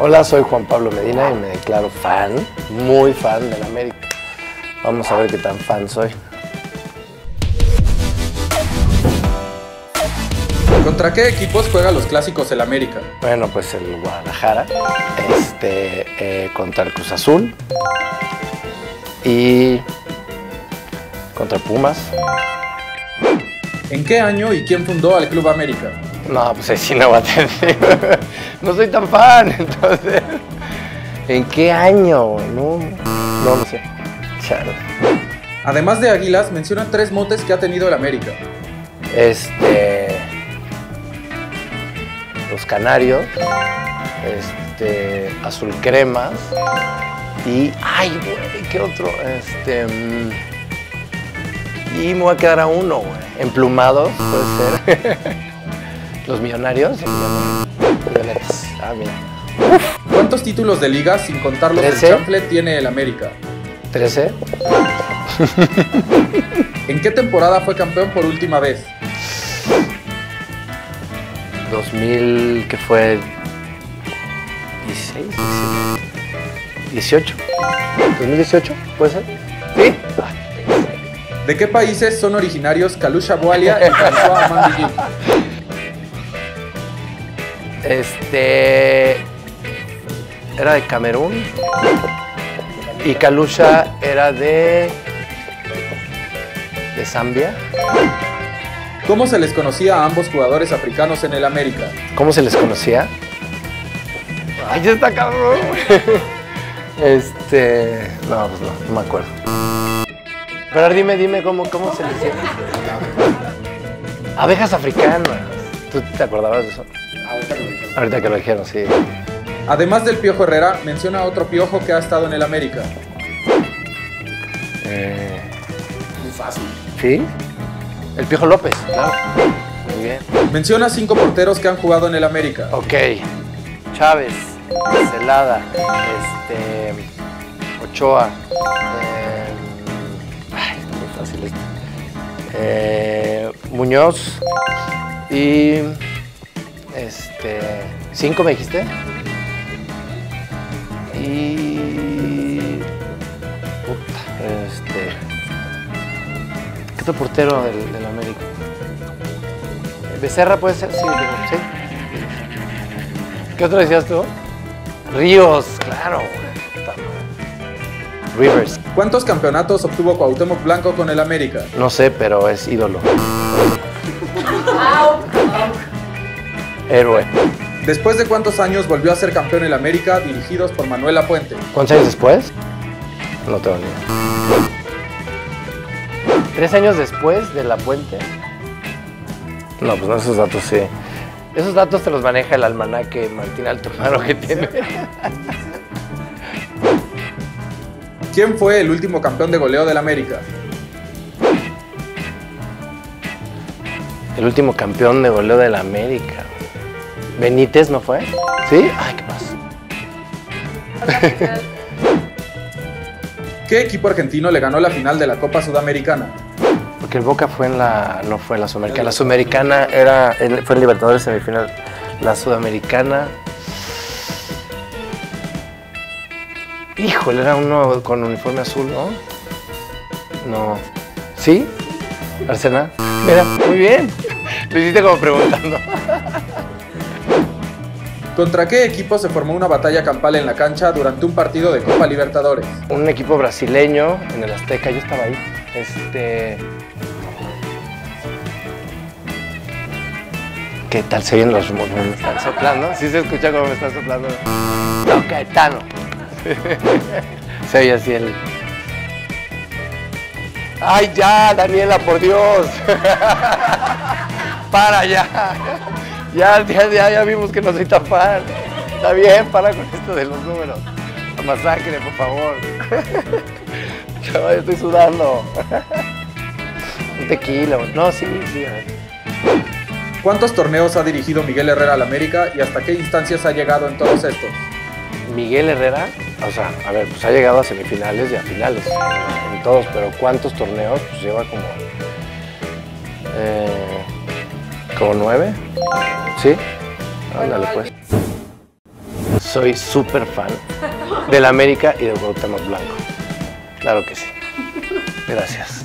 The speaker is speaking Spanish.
Hola, soy Juan Pablo Medina y me declaro fan, muy fan del América. Vamos a ver qué tan fan soy. ¿Contra qué equipos juega los clásicos el América? Bueno, pues el Guadalajara, este, eh, contra el Cruz Azul y contra Pumas. ¿En qué año y quién fundó al Club América? No, pues ahí sí no va a tener. no soy tan fan, entonces. ¿En qué año? No, no lo sé. Chale. Además de Águilas, menciona tres motes que ha tenido el América. Este. Los Canarios. Este. Azul Cremas. Y. ¡Ay, güey! ¿Qué otro? Este. mm, Y me voy a quedar a uno, güey. Emplumados, puede ser. Los millonarios. Ah, mira. ¿Cuántos títulos de liga, sin contar los del chanfle, tiene el América? 13. ¿En qué temporada fue campeón por última vez? 2000, que fue 16, 18. 2018, ¿puede ser? Sí. ¿De qué países son originarios Kalusha Boalia y François Amandillí? Este era de Camerún y Kalusha era de de Zambia. ¿Cómo se les conocía a ambos jugadores africanos en el América? ¿Cómo se les conocía? Ay, ya está cabrón. Este, no, pues no, no me acuerdo. Pero dime, dime cómo, cómo se les decía. Abejas africanas. ¿Tú te acordabas de eso? Ahorita que lo dijeron, sí. Además del Piojo Herrera, menciona a otro Piojo que ha estado en el América. Eh, Muy fácil. ¿Sí? El Piojo López, claro. Muy bien. Menciona cinco porteros que han jugado en el América. Ok. Chávez, Celada, este, Ochoa. eh, ay, está muy fácil esto. Eh, Muñoz y este, cinco me dijiste. Y puta, este, ¿qué otro portero del, del América? Becerra puede ser, sí, sí. ¿Qué otro decías tú? Ríos, claro. Rivers. ¿Cuántos campeonatos obtuvo Cuauhtémoc Blanco con el América? No sé, pero es ídolo. Héroe. Después de cuántos años volvió a ser campeón el América dirigidos por Manuel Apuente? ¿Cuántos años después? No tengo ni idea. ¿Tres años después de la puente? No, pues no, esos datos sí. Esos datos te los maneja el almanaque Martín Altomaro que tiene. ¿Quién fue el último campeón de goleo del América? El último campeón de goleo de la América. Benítez, ¿no fue? ¿Sí? Ay, ¿qué pasa? ¿Qué equipo argentino le ganó la final de la Copa Sudamericana? Porque el Boca fue en la. No fue en la Sudamericana. La Sudamericana era. Fue en Libertadores semifinal. La Sudamericana. Híjole, era uno con uniforme azul, ¿no? No. ¿Sí? Arsenal. Mira, muy bien. Lo hiciste como preguntando. ¿Contra qué equipo se formó una batalla campal en la cancha durante un partido de Copa Libertadores? Un equipo brasileño en el Azteca, yo estaba ahí. Este. ¿Qué tal se oyen los rumores? ¿Me están soplando? ¿Sí se escucha cómo me están soplando? No, Caetano. se oye así el. ¡Ay, ya, Daniela, por Dios! ¡Para ya! Ya, ya, ya, ya vimos que no soy tan fan. Está bien, para con esto de los números. La masacre, por favor. Chaval, estoy sudando. Un tequila. No, sí, sí. ¿Cuántos torneos ha dirigido Miguel Herrera al América y hasta qué instancias ha llegado en todos estos? Miguel Herrera, o sea, a ver, pues ha llegado a semifinales y a finales. En todos, pero ¿cuántos torneos? Pues lleva como. eh, como nueve. ¿Sí? Ándale, pues. soy súper fan del América y del Cuauhtémoc Blanco. Claro que sí. Gracias.